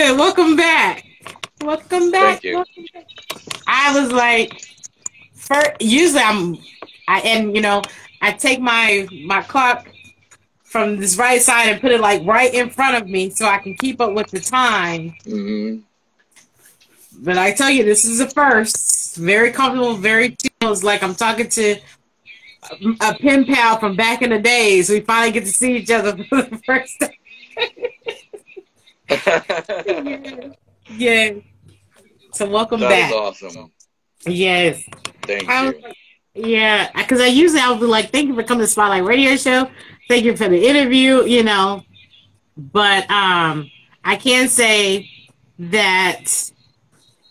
Welcome back. Welcome back. Thank you. Back. I was like, first, usually I'm, I and you know, I take my my clock from this right side and put it like right in front of me so I can keep up with the time. hmm But I tell you, this is a first. Very comfortable, very chill. It's like I'm talking to a, a pen pal from back in the days. We finally get to see each other for the first time. Yeah. So welcome That back. was awesome. Yes. Thank I you. Yeah, because I usually I'll be like, "Thank you for coming to Spotlight Radio Show. Thank you for the interview." You know, but um, I can say that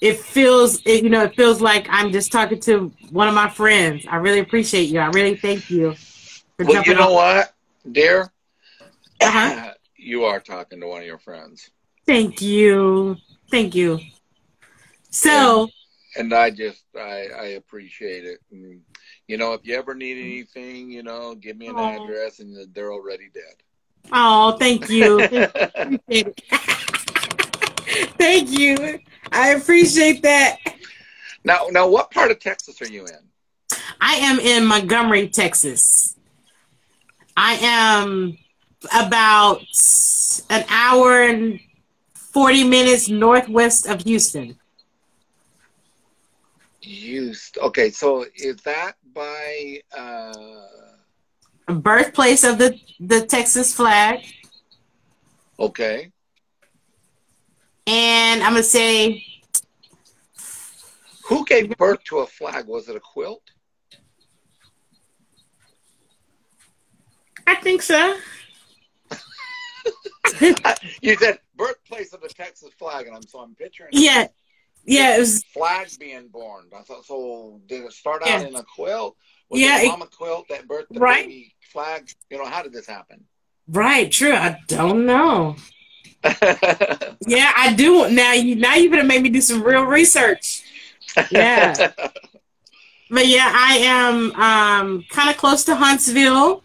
it feels, it, you know, it feels like I'm just talking to one of my friends. I really appreciate you. I really thank you for Well, you know on. what, dear? Uh-huh. you are talking to one of your friends. Thank you, thank you. So, and I just I I appreciate it. And, you know, if you ever need anything, you know, give me an address, and they're already dead. oh, thank you. Thank you. I appreciate that. now, now, what part of Texas are you in? I am in Montgomery, Texas. I am about an hour and 40 minutes northwest of Houston. Used. Okay, so is that by? uh Birthplace of the, the Texas flag. Okay, And I'm going to say, who gave birth to a flag? Was it a quilt? I think so. you said birthplace of the Texas flag, and I'm so I'm picturing Yeah. Yeah, it was, flag being born. I thought so. Did it start out Yeah. in a quilt? Was Yeah, it mama quilt that birthed the Right. baby flag? You know, how did this happen? right, true. I don't know. Yeah, I do. Now you now you're gonna make me do some real research. Yeah. But yeah, I am um kind of close to Huntsville.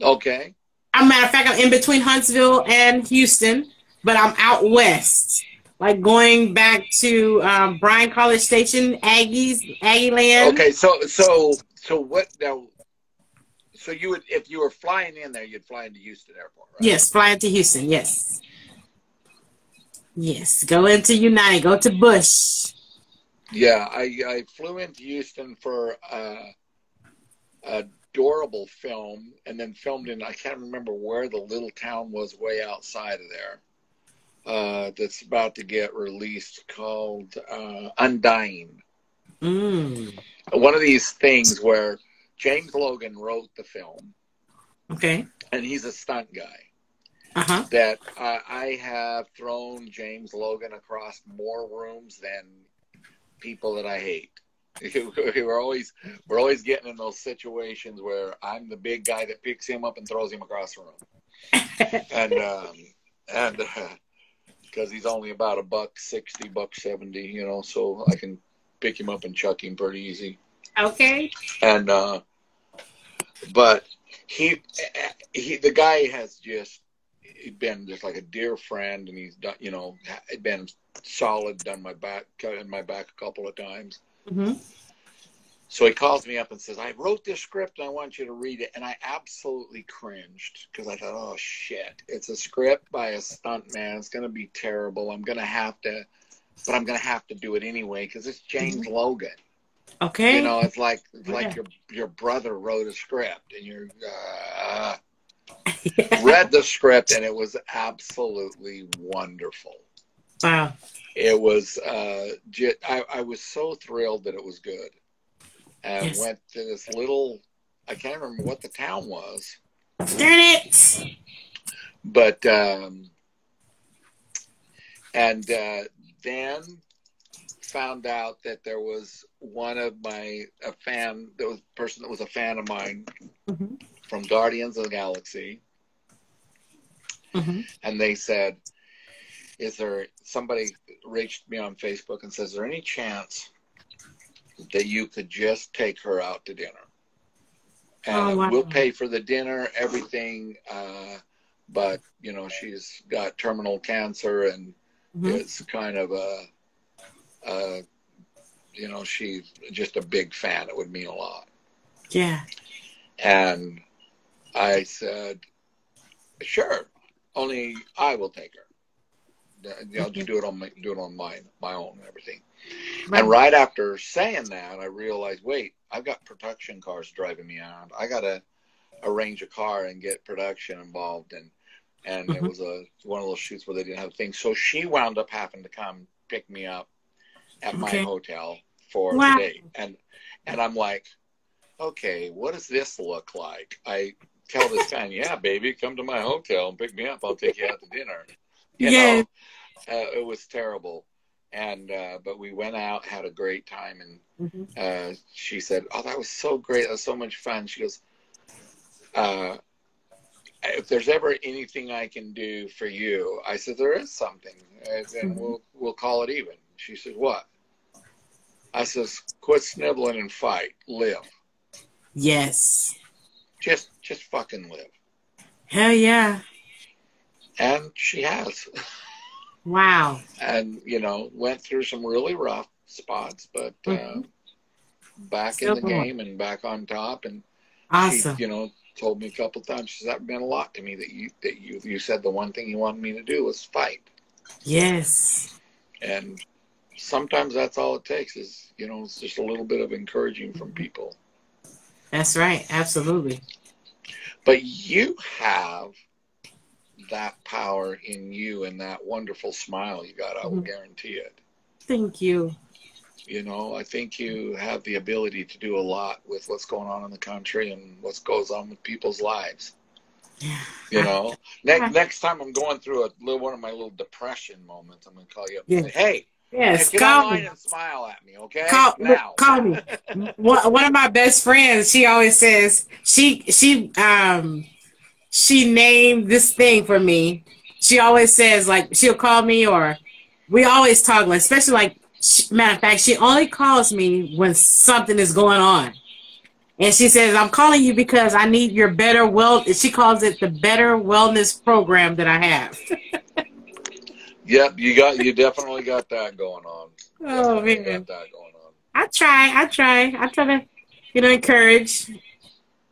okay. A matter of fact, I'm in between Huntsville and Houston, but I'm out west, like going back to um, Bryan College Station, Aggies, Aggie Land. Okay. So so so what now? So you would if you were flying in there, you'd fly into Houston Airport, right? Yes, flying into Houston. Yes. Yes, go into United, go to Bush. Yeah, I I flew into Houston for uh, a adorable film, and then filmed in I can't remember where the little town was, way outside of there. Uh, that's about to get released called uh, Undying. Mm. One of these things where James Logan wrote the film, Okay. and he's a stunt guy. Uh huh. That uh, I have thrown James Logan across more rooms than people that I hate. we're always we're always getting in those situations where I'm the big guy that picks him up and throws him across the room, and um, and because he's only about a buck sixty, buck seventy, you know, so I can pick him up and chuck him pretty easy. Okay. And uh, but he he the guy has just been just like a dear friend, and he's done you know been solid, done my back, cut in my back a couple of times. Hmm So he calls me up and says, I wrote this script and I want you to read it. And I absolutely cringed because I thought, oh shit, it's a script by a stunt man. It's going to be terrible. I'm going to have to, but I'm going to have to do it anyway because it's James Logan. Okay. You know, it's like it's like your your brother wrote a script and you're uh, read the script and it was absolutely wonderful. Wow. It was uh, I was so thrilled that it was good, and Yes. went to this little. I can't remember what the town was, Darn it. but um, and uh, then found out that there was one of my a fan that was a person that was a fan of mine hmm from Guardians of the Galaxy, hmm and they said, "Is there somebody reached me on Facebook and says, is there any chance that you could just take her out to dinner? And Oh, wow. we'll pay for the dinner, everything, uh, but you know she's got terminal cancer and mm-hmm. is kind of a, a, you know, she's just a big fan. It would mean a lot. Yeah. And I said, sure, only I will take her. I'll just do it on my do it on my my own and everything. Right. And right after saying that, I realized, wait, I've got production cars driving me around. I got to arrange a car and get production involved, and and mm-hmm. it was a one of those shoots where they didn't have things. So she wound up having to come pick me up at okay. my hotel for wow. the day, and and I'm like, okay, what does this look like? I tell this guy, yeah, baby, come to my hotel and pick me up. I'll take you out to dinner. You yeah. know, uh, it was terrible. And, uh, but we went out, had a great time. And mm-hmm. uh, she said, oh, that was so great. That was so much fun. She goes, uh, if there's ever anything I can do for you, I said, there is something. And mm-hmm. we'll, we'll call it even. She said, what? I says, quit sniveling and fight. Live. Yes. Just just fucking live. Hell yeah. And she has. Wow. and, you know, went through some really rough spots, but uh, mm-hmm. back in the game and back on top. And awesome. She, you know, told me a couple times, she said, that meant a lot to me that you, that you, you said the one thing you wanted me to do was fight. Yes. And sometimes that's all it takes is, you know, it's just a little bit of encouraging from people. That's right. Absolutely. But you have that power in you and that wonderful smile you got. I will mm-hmm. guarantee it. Thank you. You know, I think you have the ability to do a lot with what's going on in the country and what goes on with people's lives. You know, next next time I'm going through a little one of my little depression moments, I'm going to call you up and say, "Hey, Yes, call me. and smile at me, okay? Call, now. call me. one of my best friends, she always says she she um she named this thing for me. She always says like she'll call me or we always talk, like, especially like matter of fact, she only calls me when something is going on. And she says, I'm calling you because I need your better well she calls it the better wellness program that I have. Yep, you got you definitely got that going on. Oh man, going on. I try, I try, I try to, you know, encourage.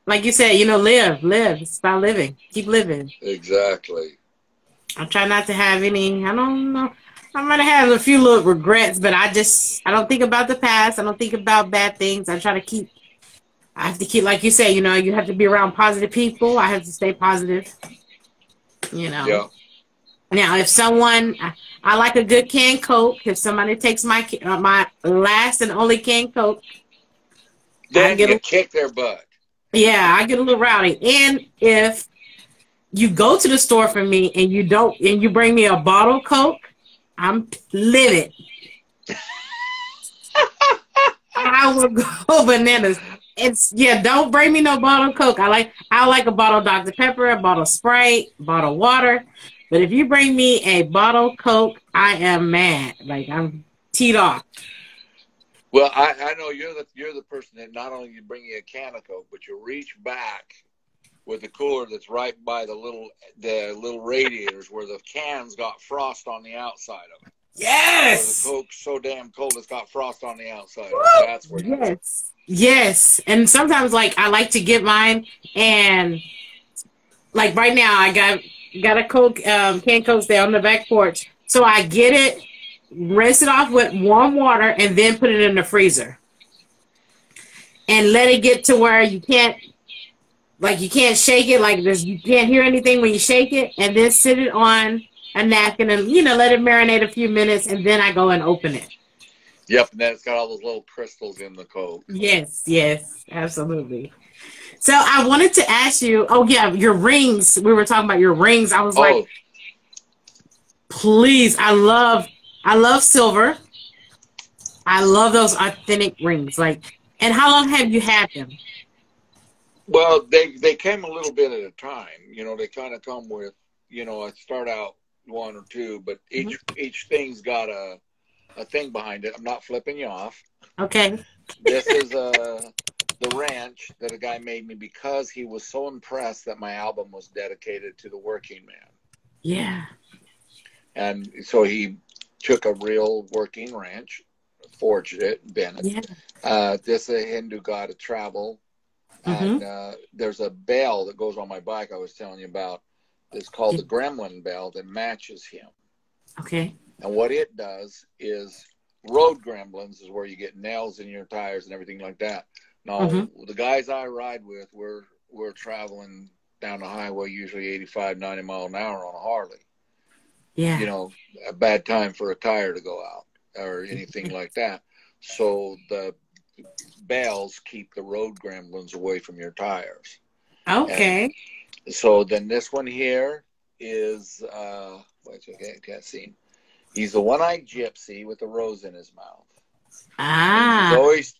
Like you said, you know, live, live. It's about living. Keep living. Exactly. I try not to have any. I don't know. I might have a few little regrets, but I just I don't think about the past. I don't think about bad things. I try to keep. I have to keep, like you say, you know, you have to be around positive people. I have to stay positive. You know. Yeah. Now, if someone, I like a good can Coke. If somebody takes my uh, my last and only can Coke, then I get you a, kick their butt. Yeah, I get a little rowdy. And if you go to the store for me and you don't, and you bring me a bottle Coke, I'm livid. I will go bananas. It's yeah. Don't bring me no bottle Coke. I like I like a bottle Dr Pepper, a bottle Sprite, a bottle water. But if you bring me a bottle Coke, I am mad. Like I'm teed off. Well, I, I know you're the you're the person that not only you bring you a can of Coke, but you reach back with the cooler that's right by the little the little radiators where the cans got frost on the outside of it. Yes. the Coke's so damn cold it's got frost on the outside. That's where yes. Yes. And sometimes like I like to get mine and like right now I got got a Coke, um, canned Coke there on the back porch. So I get it, rinse it off with warm water, and then put it in the freezer. And let it get to where you can't, like you can't shake it, like there's you can't hear anything when you shake it, and then sit it on a napkin and you know let it marinate a few minutes, and then I go and open it. Yep, and then it's got all those little crystals in the Coke. Yes, yes, absolutely. So I wanted to ask you. Oh yeah, your rings. We were talking about your rings. I was oh. like, please. I love. I love silver. I love those authentic rings. Like, and how long have you had them? Well, they they came a little bit at a time. You know, they kind of come with. You know, I start out one or two, but each mm-hmm. each thing's got a a thing behind it. I'm not flipping you off. Okay. This is a the ranch that a guy made me because he was so impressed that my album was dedicated to the working man. Yeah. And so he took a real working ranch, forged it, bent it. Yeah. Uh, this is a Hindu god of travel. And Mm-hmm. uh, there's a bell that goes on my bike I was telling you about. It's called the Gremlin bell that matches him. Okay. And what it does is road gremlins is where you get nails in your tires and everything like that. Now Mhm. the guys I ride with, we're we're traveling down the highway usually 85, 90 mile an hour on a Harley. Yeah. You know, a bad time for a tire to go out or anything like that. So the bells keep the road gremlins away from your tires. okay. So then this one here is uh wait, I can't, see him. He's the one-eyed gypsy with a rose in his mouth. Ah. He's always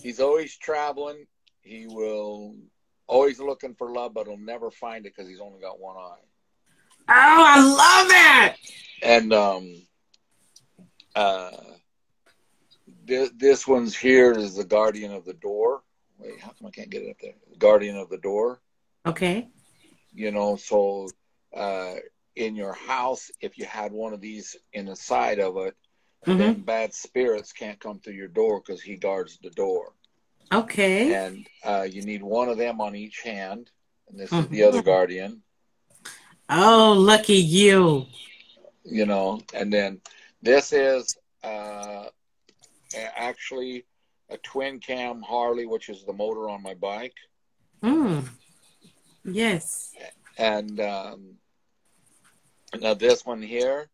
he's always traveling. He will always looking for love, but he'll never find it because he's only got one eye. Oh, I love that. And um, uh, this, this one's here is the guardian of the door. Wait, how come I can't get it up there? Guardian of the door. Okay. You know, so uh, in your house, if you had one of these in the side of it, hmm then bad spirits can't come through your door because he guards the door. Okay. and uh, you need one of them on each hand. And this is Mhm. the other guardian, Oh, lucky you. you know. And then this is uh, actually a twin cam Harley, which is the motor on my bike. Mm. Yes. And um, now this one here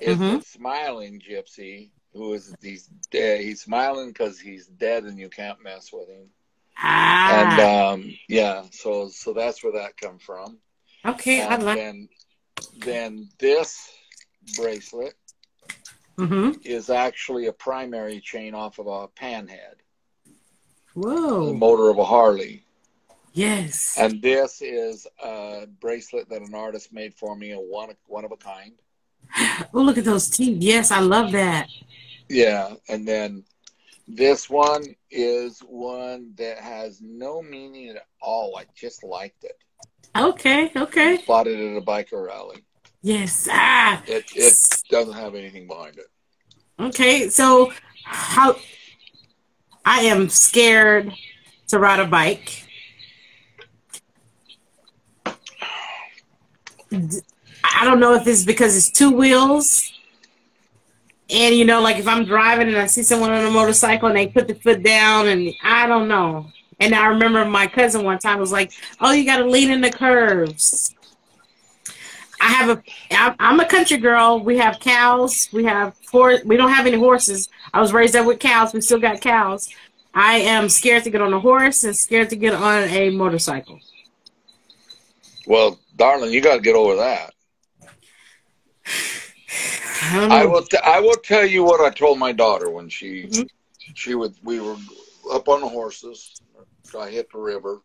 is Mhm. the smiling gypsy, who is he's dead. He's smiling because he's dead, and you can't mess with him. And Ah. um, yeah, so so that's where that come from. Okay. I like. then, then this bracelet Mm-hmm. is actually a primary chain off of a panhead, Whoa. The motor of a Harley. Yes. And this is a bracelet that an artist made for me, a one one of a kind. Oh, look at those teeth. Yes, I love that. Yeah, and then this one is one that has no meaning at all. I just liked it. Okay. Okay. It at a biker rally. Yes. Ah. It it doesn't have anything behind it. Okay. So, how? I am scared to ride a bike. I don't know if it's because it's two wheels. And you know, like if I'm driving and I see someone on a motorcycle and they put the foot down, and I don't know. And I remember my cousin one time was like, "Oh, you got to lean in the curves." I have a, I'm- a country girl. We have cows. We have horse. We don't have any horses. I was raised up with cows. We still got cows. I am scared to get on a horse and scared to get on a motorcycle. Well, darling, you got to get over that. I. I will. T- I will tell you what I told my daughter when she Mhm. she would. We were up on the horses. I hit the river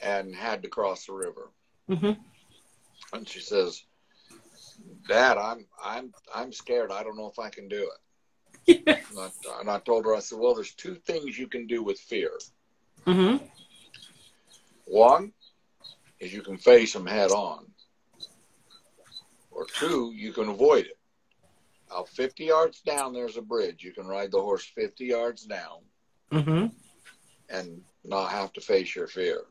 and had to cross the river. Mhm. And she says, "Dad, I'm I'm I'm scared. I don't know if I can do it." And I, and I told her, I said, "Well, there's two things you can do with fear. Mhm. One is you can face them head on, or two, you can avoid it. Now, 50 yards down, there's a bridge. You can ride the horse 50 yards down Mhm. and not have to face your fear.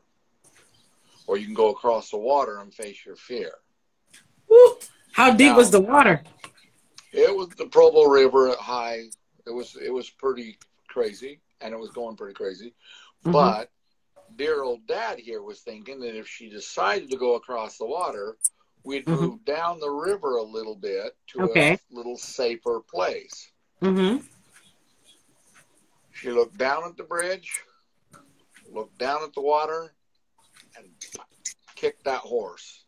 Or you can go across the water and face your fear. Woo. How deep Now- was the water? It was the Provo River at high. It was it was pretty crazy, and it was going pretty crazy. Mhm. But dear old dad here was thinking that if she decided to go across the water, we'd Mhm. move down the river a little bit to Okay. a little safer place. Mm-hmm. She looked down at the bridge, looked down at the water, and kicked that horse.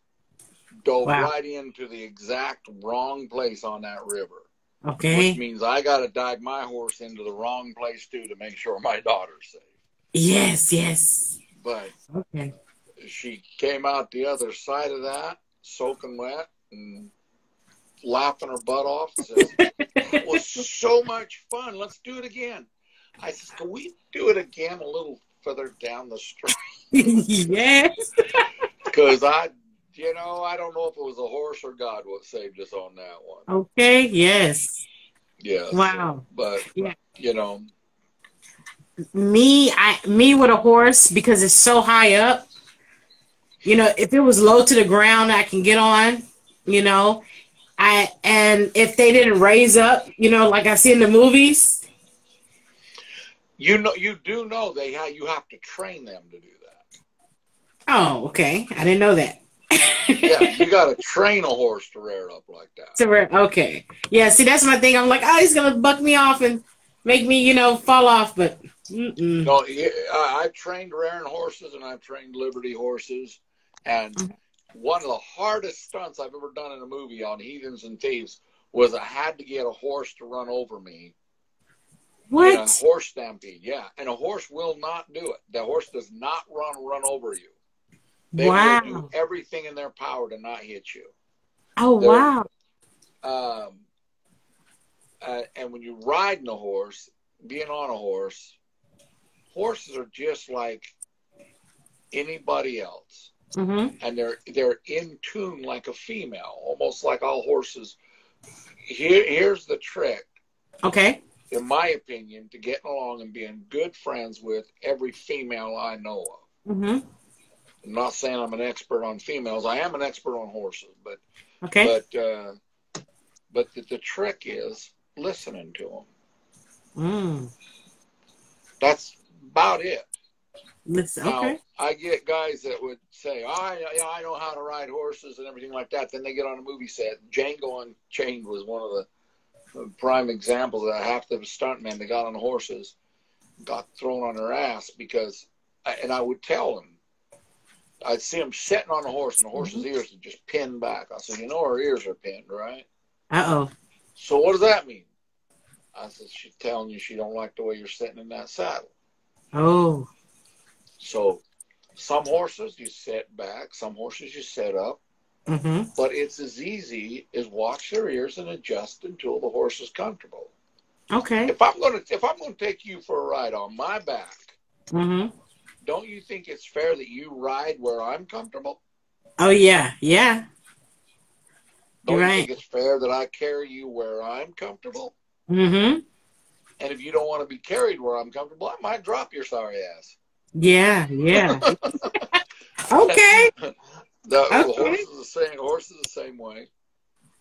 Dove Wow. right into the exact wrong place on that river. Okay. Which means I got to dive my horse into the wrong place too to make sure my daughter's safe. Yes. Yes. But Okay. she came out the other side of that, soaking wet and laughing her butt off. Says, it was so much fun. Let's do it again. I said, can we do it again a little further down the street? yes. Because I, you know, I don't know if it was a horse or God what saved us on that one. Okay. Yes. Yeah. Wow. But Yeah. you know, me i me with a horse because it's so high up you know if it was low to the ground i can get on you know i and if they didn't raise up you know like i see in the movies you know, you do know they ha- you have to train them to do that. oh okay i didn't know that Yeah, you got to train a horse to rear up like that. So we're okay yeah see that's my thing i'm like oh he's gonna buck me off and make me you know fall off but mm-mm. No, I- I've trained rearing horses and I've trained Liberty horses, and mm-hmm. one of the hardest stunts I've ever done in a movie on Heathens and Thieves was I had to get a horse to run over me in a horse stampede. Yeah, and a horse will not do it. The horse does not run run over you. They wow will do everything in their power to not hit you. oh they're- wow Um, uh, and when you're riding a horse, being on a horse, horses are just like anybody else, mm-hmm. and they're they're in tune like a female, almost like all horses. Here, here's the trick, okay in my opinion, to getting along and being good friends with every female I know of. mm-hmm. I'm not saying I'm an expert on females. I am an expert on horses, but okay but uh, but the, the trick is listening to them. mm. That's about it. Listen, Now, okay I get guys that would say, oh, I, yeah, I know how to ride horses and everything like that. Then they get on a movie set. Django Unchained was one of the prime examples of that. Half the stuntmen that got on horses got thrown on their ass because, and I would tell them, I'd see them sitting on a horse and the horse's mm-hmm. ears would just pin back. I said, you know, her ears are pinned, right? uh-oh So what does that mean? I said, she's telling you she don't like the way you're sitting in that saddle. oh So some horses you sit back, some horses you sit up, mm-hmm. but it's as easy as watch their ears and adjust until the horse is comfortable. okay If I'm gonna if I'm gonna take you for a ride on my back, mm-hmm. don't you think it's fair that you ride where I'm comfortable? Oh yeah, yeah. Don't You're you right. think it's fair that I carry you where I'm comfortable? Mm-hmm. And if you don't want to be carried where I'm comfortable, I might drop your sorry ass. Yeah, yeah. okay. The, the Okay. horse is the same. Horse is the same way.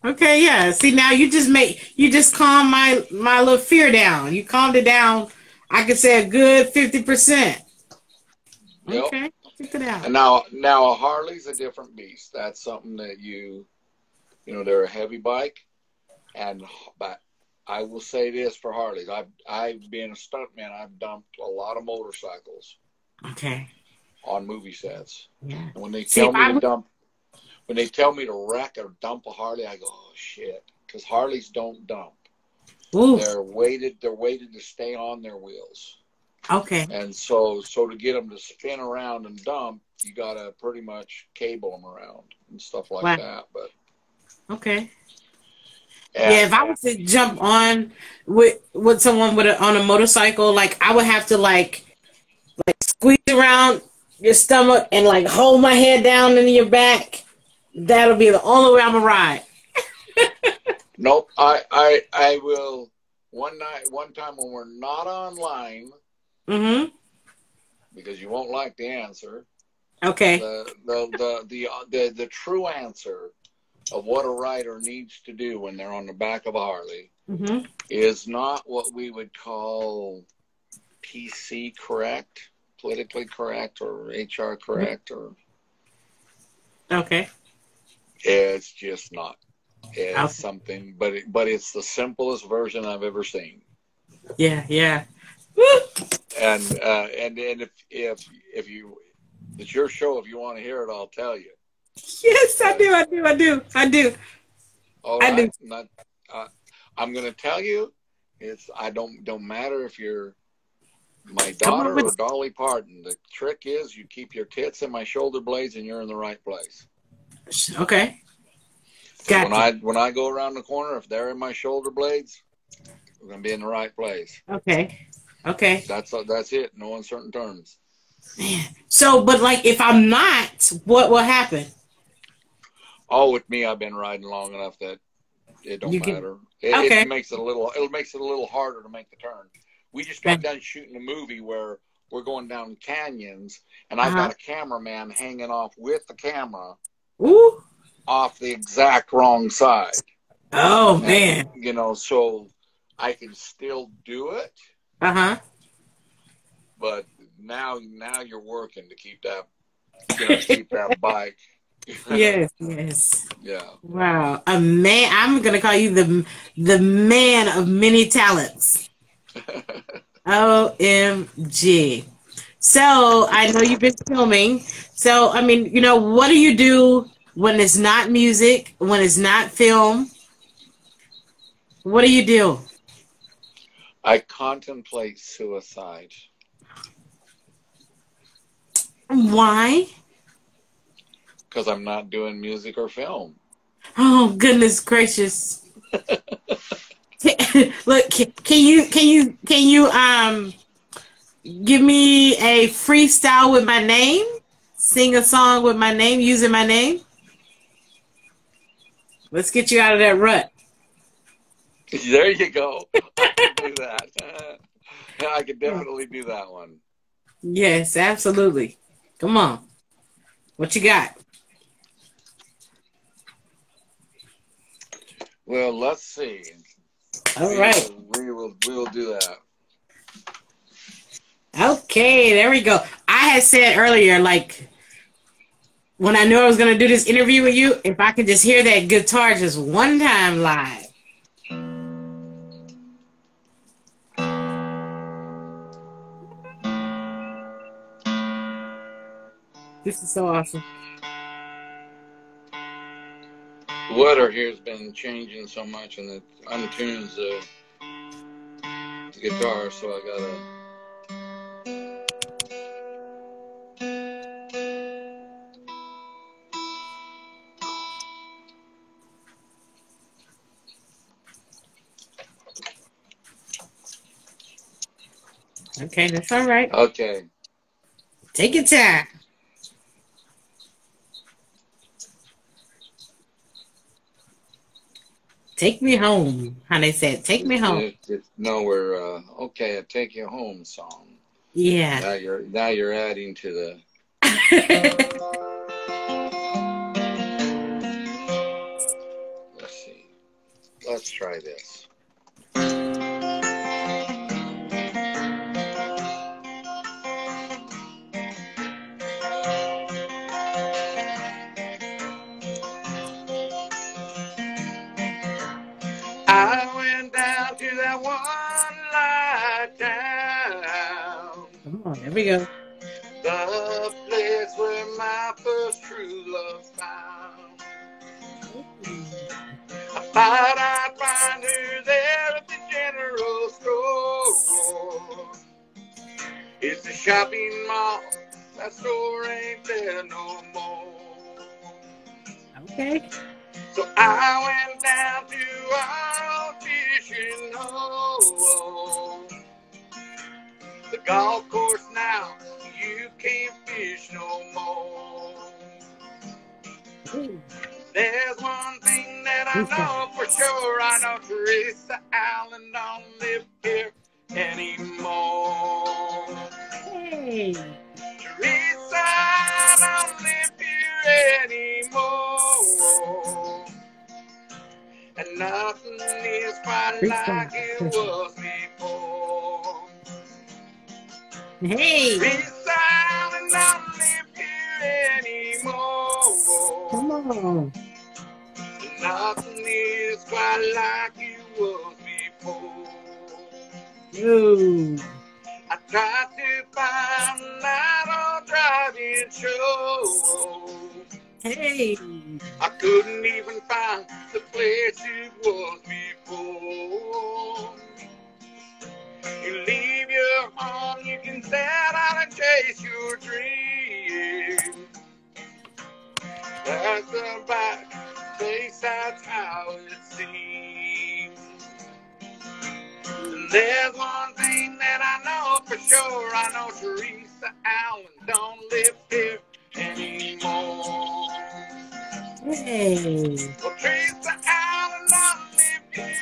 Okay, yeah. See now you just make you just calm my my little fear down. You calmed it down. I could say a good fifty percent. Yep. Okay. Check it out. And now, now a Harley's a different beast. That's something that you, you know, they're a heavy bike, and but I will say this for Harleys: I've, I've been a stuntman. I've dumped a lot of motorcycles Okay. On movie sets. Yeah. And when they tell me I to dump, when they tell me to wreck or dump a Harley, I go, oh shit, because Harleys don't dump. Ooh. They're weighted. They're weighted to stay on their wheels. Okay. And so, so to get them to spin around and dump, you gotta pretty much cable them around and stuff like Wow. that. But Okay. and, yeah, if I was to jump on with with someone with a, on a motorcycle, like I would have to like like squeeze around your stomach and like hold my head down into your back. That'll be the only way I'm gonna ride. nope, I, I, I will. One night, one time when we're not online, Mm-hmm. because you won't like the answer. Okay. The the the the the, the true answer of what a rider needs to do when they're on the back of a Harley Mm-hmm. is not what we would call PC correct, politically correct, or HR correct, or Okay. it's just not. It's Okay. something, but it, but it's the simplest version I've ever seen. Yeah. Yeah. Woo! And uh, and and if if if you it's your show, if you want to hear it, I'll tell you. Yes, I do. I do. I do. I do. All I right, do. Not, uh, I'm going to tell you. It's I don't don't matter if you're my daughter with- or Dolly Parton. The trick is you keep your tits in my shoulder blades, and you're in the right place. Okay. When Gotcha. I when I go around the corner, if they're in my shoulder blades, we're going to be in the right place. Okay. Okay. That's that's it. No uncertain terms. Man. So, but like, if I'm not, what will happen? Oh, with me, I've been riding long enough that It don't You can- matter. It, Okay. it makes it a little. It makes it a little harder to make the turn. We just got done shooting a movie where we're going down canyons, and I've Uh-huh. got a cameraman hanging off with the camera Ooh. off the exact wrong side. Oh And, man. you know, so I can still do it, Uh huh. but now now you're working to keep that you know, keep that bike. Yes. Yes. yeah. Wow. A man. I'm gonna call you the the man of many talents. OMG. So I know you've been filming. So I mean, you know, what do you do when it's not music, when it's not film? What do you do? I contemplate suicide. Why? because I'm not doing music or film. Oh goodness gracious! Look, can, can you can you can you um give me a freestyle with my name? Sing a song with my name using my name. Let's get you out of that rut. There you go. I can do that. I could definitely do that one. Yes, absolutely. Come on. What you got? Well, let's see. All we right. Will, we will. We will do that. Okay, there we go. I had said earlier, like when I knew I was gonna do this interview with you, if I could just hear that guitar just one time live. This is so awesome. The weather here has been changing so much, and it untunes the, the guitar, so I gotta. Okay, that's all right. Okay. Take your time. Take me home. How they said, take me home. It- it- no, we're uh, okay. I take you home song. Yeah. Now you're now you're adding to the. Let's see. Let's try this. We go. The place where my first true love found. I thought I'd find her there at the general store. It's a shopping mall. That store ain't there no more. Okay. So I went I know Tessa Allen don't live here anymore. Hey. Tessa don't live here anymore. And nothing is quite like it was before. Hey. Like it was before. Ooh. I tried to find that old driving show. Hey. for sure I know Tessa Allen don't live here anymore. Hey. Well, Tessa Allen don't live here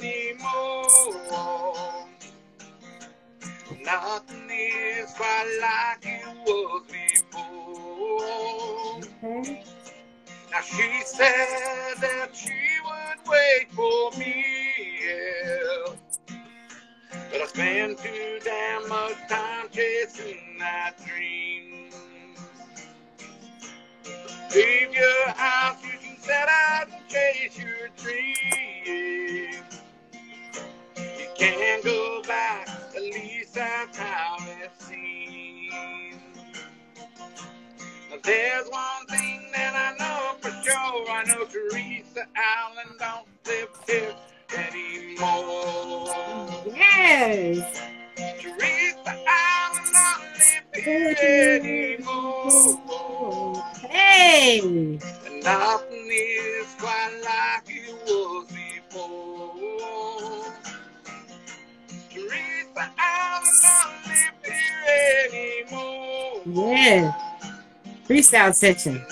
anymore. Nothing is quite like it was before. Okay. Now she said that she would wait for me. Spent too damn much time chasing that dream. Leave your house, you can set out and chase your dream. You can't go back, at least that's how it seems. Now there's one thing that I know for sure. I know Tessa Allen don't live here anymore. Yes. Anymore. Hey. And nothing is quite like it was before. Tessa don't live here anymore. Yeah. Freestyle section.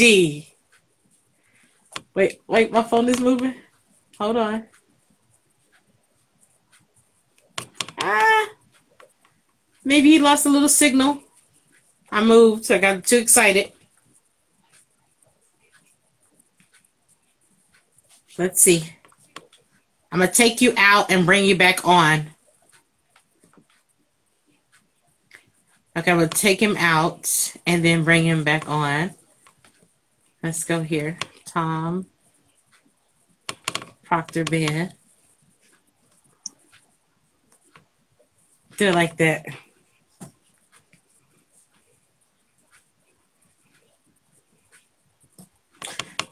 OMG. Wait, wait, my phone is moving. Hold on. Ah. Maybe he lost a little signal. I moved, I got too excited. Let's see. I'm going to take you out and bring you back on. Okay, I'm going to take him out and then bring him back on. Let's go here. Tom Proctor Ben. Do it like that.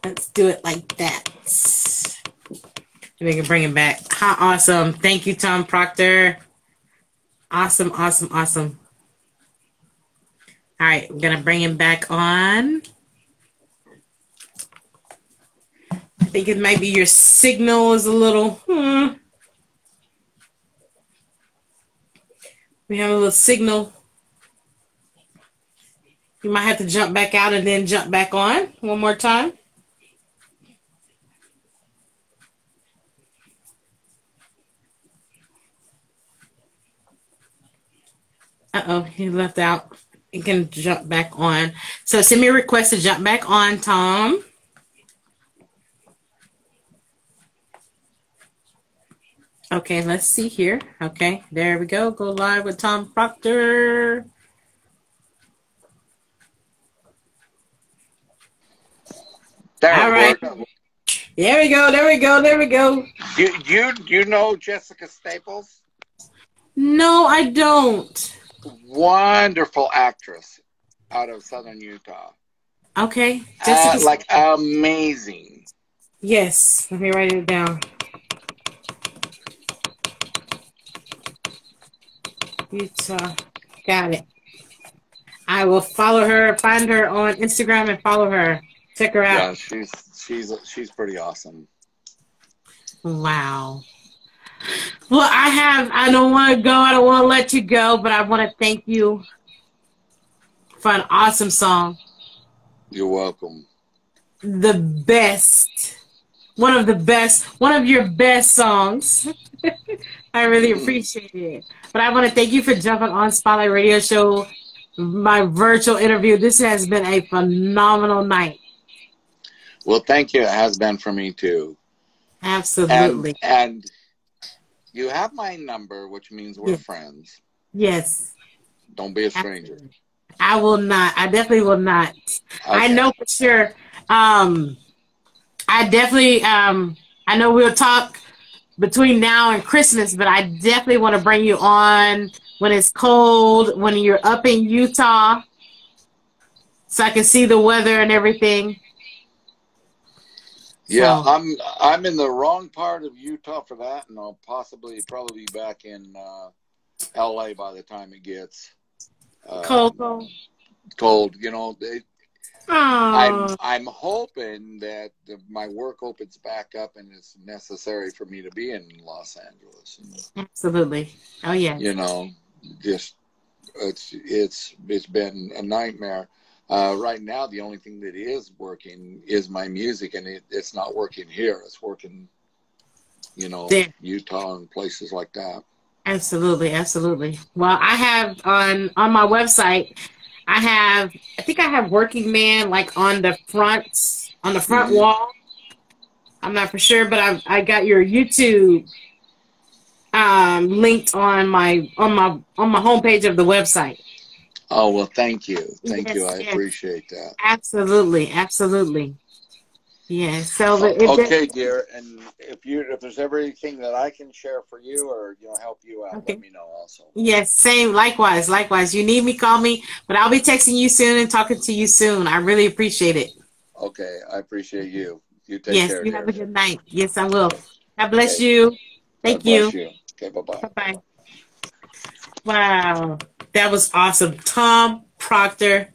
Let's do it like that. We can bring him back. How awesome. Thank you, Tom Proctor. Awesome, awesome, awesome. All right, I'm going to bring him back on. I think it might be your signal is a little, hmm. We have a little signal. You might have to jump back out and then jump back on one more time. Uh oh, he left out. You can jump back on. So send me a request to jump back on, Tom. Okay, let's see here. Okay, there we go. Go live with Tom Proctor. There, All right. There we go. There we go. There we go. You, you, you know Jessica Staples? No, I don't. Wonderful actress out of Southern Utah. Okay. Uh, Jessica. like amazing. yes. Let me write it down. Utah. Got it. I will follow her, find her on Instagram and follow her. Check her out. Yeah, she's she's she's pretty awesome. Wow. Well, I have, I don't want to go, I don't want to let you go, but I want to thank you for an awesome song. You're welcome. The best, one of the best, one of your best songs. I really mm. appreciate it. But I want to thank you for jumping on Spotlight Radio Show, my virtual interview. This has been a phenomenal night. Well, thank you. It has been for me too. Absolutely. And, and you have my number, which means we're Yeah. friends. yes. Don't be a stranger. Absolutely. I will not. I definitely will not. I know for sure. Um, I definitely. Um, I know we'll talk between now and Christmas, but I definitely want to bring you on when it's cold, when you're up in Utah, so I can see the weather and everything. Yeah, So- I'm I'm in the wrong part of Utah for that, and I'll possibly probably be back in uh, L.A. by the time it gets. Uh, Cold, cold. You know, they, Oh, I'm I'm hoping that the, my work opens back up and it's necessary for me to be in Los Angeles. And, absolutely. Oh yeah. you know, just it's it's it's been a nightmare. Uh, right now, the only thing that is working is my music, and it, it's not working here. It's working, you know, There. Utah and places like that. Absolutely, absolutely. Well, I have on on my website, I have I think I have Working Man like on the front on the front Mhm. wall. I'm not for sure, but I I got your YouTube um linked on my on my on my homepage of the website. Oh well, thank you, thank you. I yes. appreciate that. Absolutely, absolutely. Yeah. So okay, dear. And if you if there's ever anything that I can share for you or you know help you out, Okay. let me know also. Yes, same. Likewise, likewise. You need me, call me. But I'll be texting you soon and talking to you soon. I really appreciate it. Okay, I appreciate you. You take yes, care. you dear. have a good night. Yes, I will. God bless Okay. you. Thank God you. you. Okay, bye bye. Bye bye. Wow, that was awesome. Tom Proctor,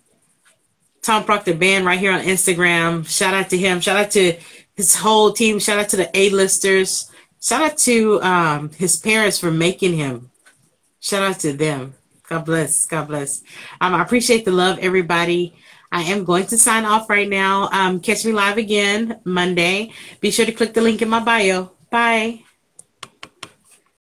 Tom Proctor Band right here on Instagram. Shout out to him. Shout out to his whole team. Shout out to the A-listers. Shout out to um, his parents for making him. Shout out to them. God bless. God bless. Um, I appreciate the love, everybody. I am going to sign off right now. Um, catch me live again Monday. Be sure to click the link in my bio. Bye.